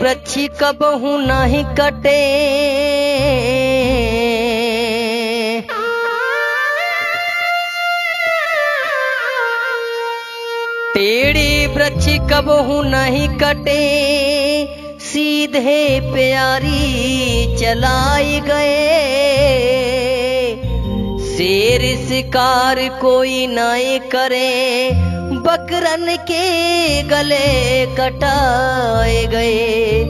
वृक्ष कबहू नहीं कटे। टेड़ी वृक्ष कबहू नहीं कटे। सीधे प्यारी चलाई गए। शेर शिकार कोई नहीं करे। बकरन के गले कटाए गए।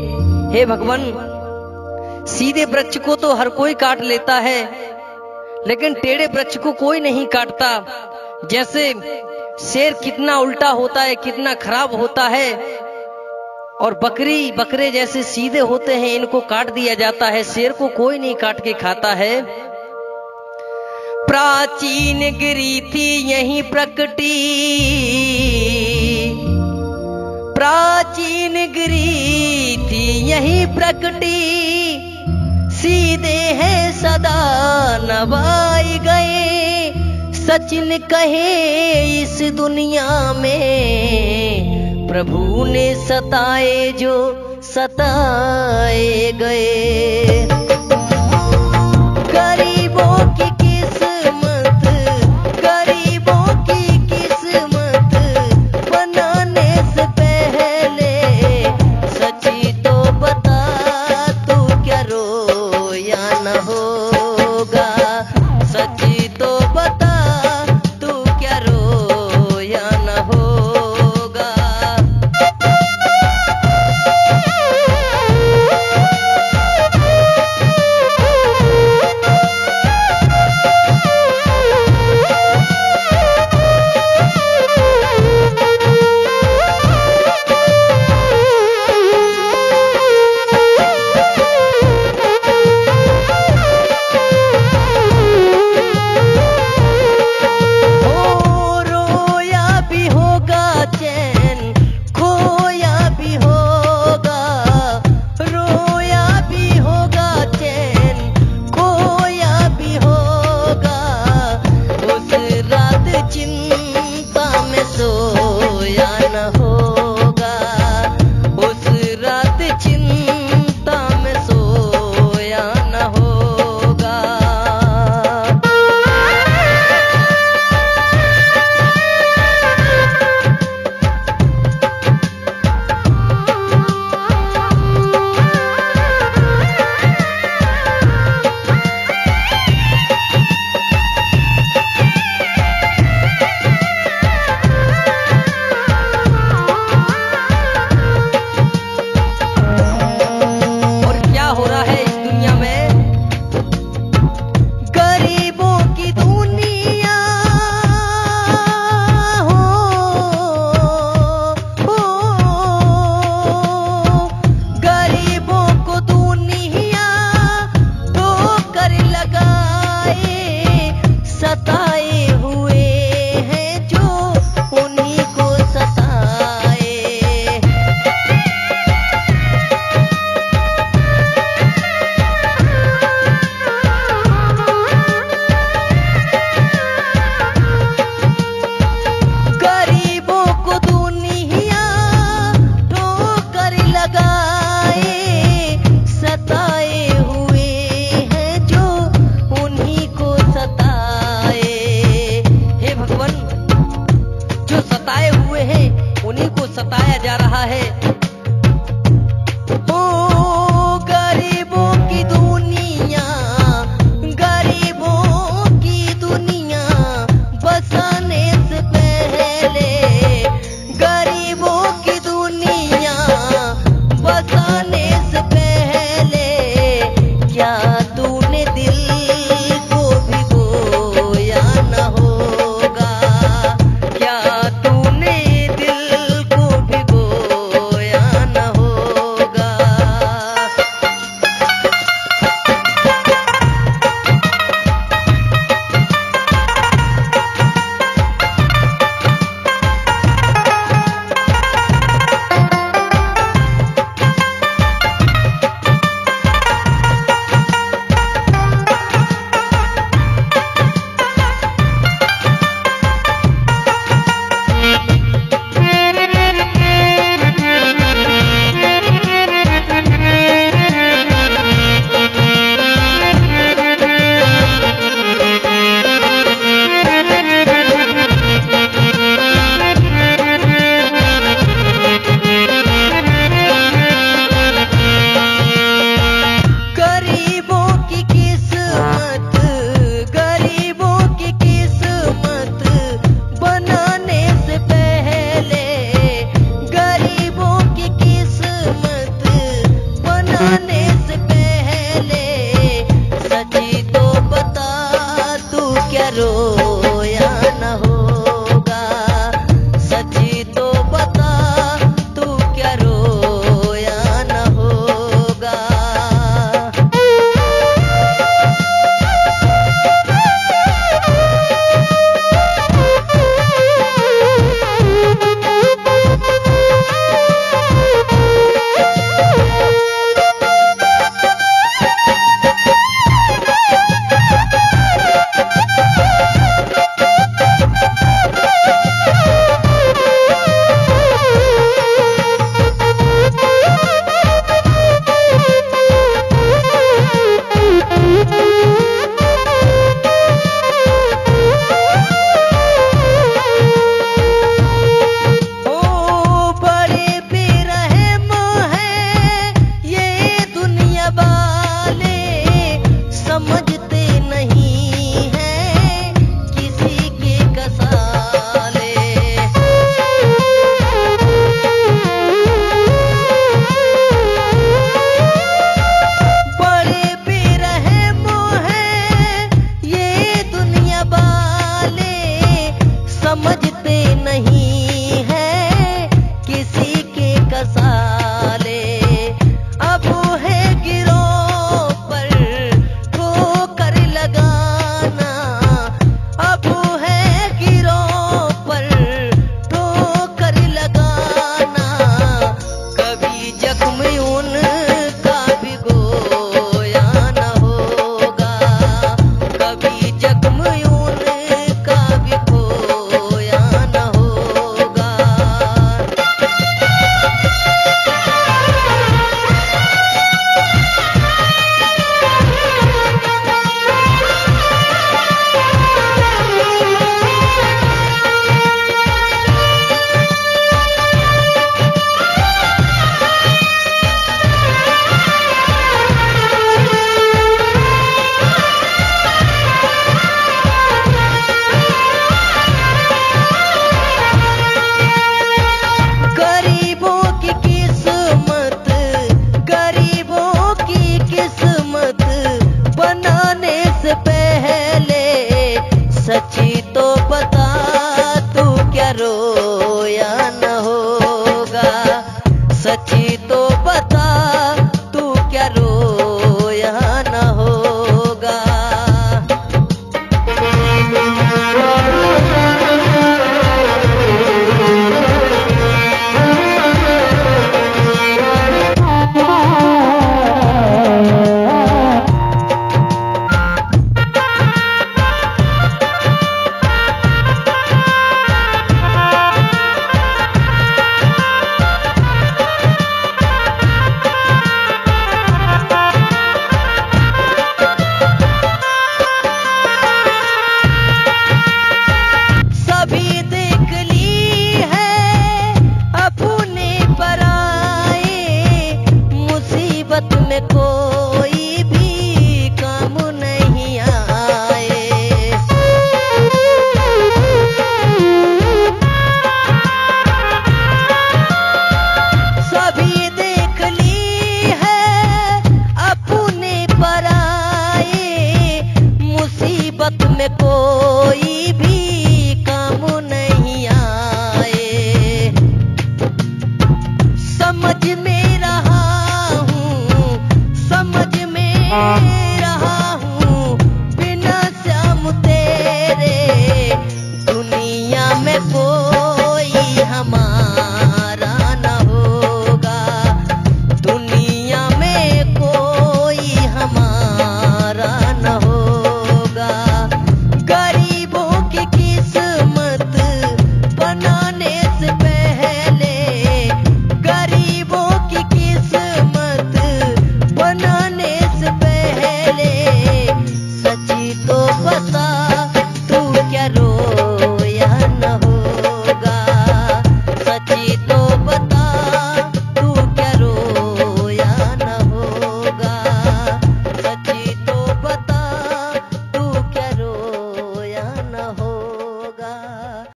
हे भगवान, सीधे वृक्ष को तो हर कोई काट लेता है, लेकिन टेढ़े वृक्ष को कोई नहीं काटता। जैसे शेर कितना उल्टा होता है, कितना खराब होता है, और बकरी बकरे जैसे सीधे होते हैं, इनको काट दिया जाता है, शेर को कोई नहीं काट के खाता है। प्राचीन गिरी थी यही प्रकटी प्रकटी सीधे हैं सदा नवाई गए सचिन कहे, इस दुनिया में प्रभु ने सताए जो सताए गए। है